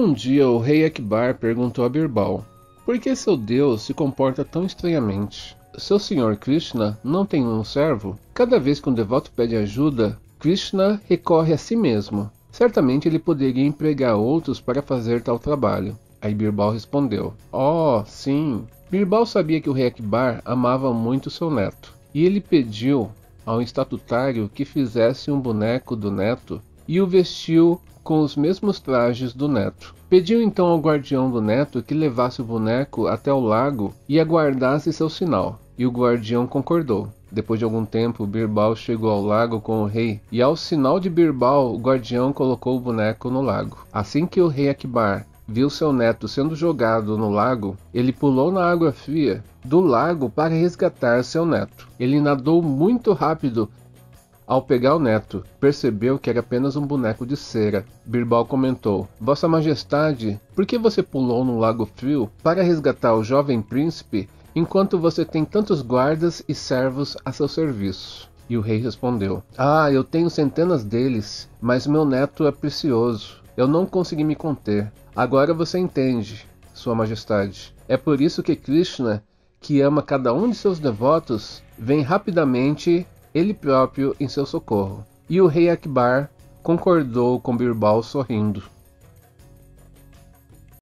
Um dia o rei Akbar perguntou a Birbal: Por que seu Deus se comporta tão estranhamente? Seu senhor Krishna não tem um servo? Cada vez que um devoto pede ajuda, Krishna recorre a si mesmo. Certamente ele poderia empregar outros para fazer tal trabalho. Aí Birbal respondeu: Oh, sim. Birbal sabia que o rei Akbar amava muito seu neto, e ele pediu ao estatutário que fizesse um boneco do neto e o vestiu com os mesmos trajes do neto. Pediu então ao guardião do neto que levasse o boneco até o lago e aguardasse seu sinal, e o guardião concordou. Depois de algum tempo, Birbal chegou ao lago com o rei, e ao sinal de Birbal, o guardião colocou o boneco no lago. Assim que o rei Akbar viu seu neto sendo jogado no lago, ele pulou na água fria do lago para resgatar seu neto. Ele nadou muito rápido. Ao pegar o neto, percebeu que era apenas um boneco de cera. Birbal comentou: Vossa Majestade, por que você pulou no lago frio para resgatar o jovem príncipe enquanto você tem tantos guardas e servos a seu serviço? E o rei respondeu: Ah, eu tenho centenas deles, mas meu neto é precioso. Eu não consegui me conter. Agora você entende, Sua Majestade. É por isso que Krishna, que ama cada um de seus devotos, vem rapidamente ele próprio em seu socorro. E o rei Akbar concordou com Birbal sorrindo.